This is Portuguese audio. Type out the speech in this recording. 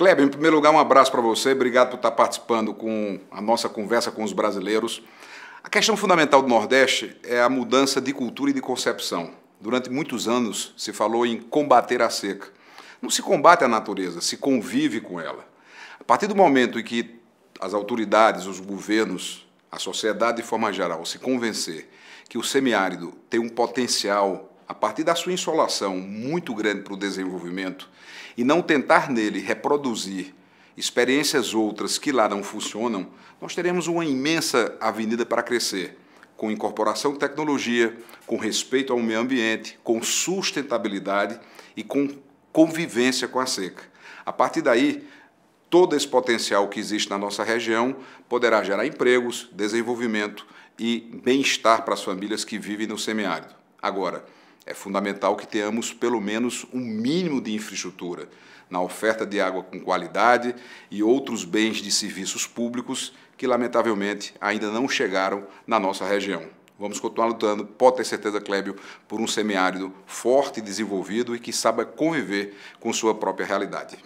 Kleber, em primeiro lugar, um abraço para você. Obrigado por estar participando com a nossa conversa com os brasileiros. A questão fundamental do Nordeste é a mudança de cultura e de concepção. Durante muitos anos se falou em combater a seca. Não se combate a natureza, se convive com ela. A partir do momento em que as autoridades, os governos, a sociedade de forma geral se convencer que o semiárido tem um potencial, a partir da sua insolação, muito grande para o desenvolvimento, e não tentar nele reproduzir experiências outras que lá não funcionam, nós teremos uma imensa avenida para crescer, com incorporação de tecnologia, com respeito ao meio ambiente, com sustentabilidade e com convivência com a seca. A partir daí, todo esse potencial que existe na nossa região poderá gerar empregos, desenvolvimento e bem-estar para as famílias que vivem no semiárido. Agora, é fundamental que tenhamos pelo menos um mínimo de infraestrutura na oferta de água com qualidade e outros bens de serviços públicos que, lamentavelmente, ainda não chegaram na nossa região. Vamos continuar lutando, pode ter certeza, Clébio, por um semiárido forte e desenvolvido e que saiba conviver com sua própria realidade.